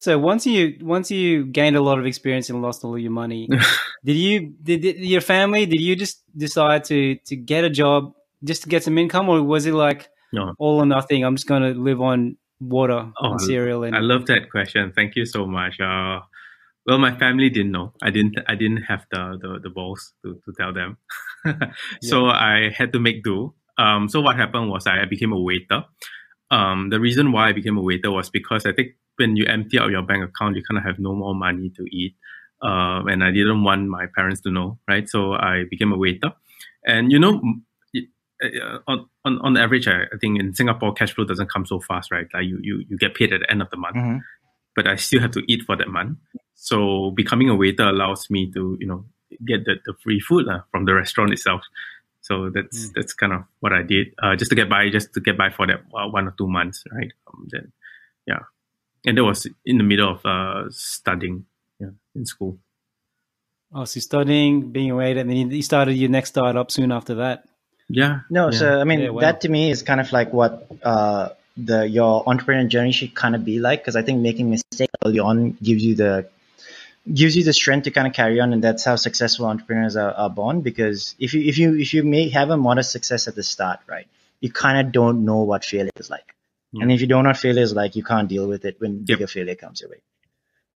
So once you once you gained a lot of experience and lost all your money, did you did, did your family did you just decide to to get a job just to get some income, or was it like No. all or nothing? I'm just going to live on water Oh, and cereal and I love that question. Thank you so much. Uh, well, my family didn't know. I didn't. I didn't have the the, the balls to, to tell them. so I had to make do. Um, so what happened was I became a waiter. Um, the reason why I became a waiter was because I think when you empty out your bank account, you kind of have no more money to eat. Um, and I didn't want my parents to know, right? So I became a waiter. And you know, it- uh, on, on on average, I, I think in Singapore, cash flow doesn't come so fast, right? Like you you you get paid at the end of the month Mhm. but I still have to eat for that month. So becoming a waiter allows me to, you know, get the, the free food uh, from the restaurant itself. So that's that's kind of what I did, uh, just to get by, just to get by for that uh, one or two months, right? Um, then, yeah, and that was in the middle of uh, studying, yeah, in school. oh, so studying, being a waiter, and then you you started your next startup soon after that. Yeah, No, yeah. so I mean Yeah, wow. that to me is kind of like what uh, the your entrepreneur journey should kind of be like because I think making mistakes early on gives you the gives you the strength to kind of carry on, and that's how successful entrepreneurs are, are born. Because if you if you if you may have a modest success at the start, right, you kind of don't know what failure is like, And hmm. if you don't know what failure is like, you can't deal with it when Yep. bigger failure comes your way.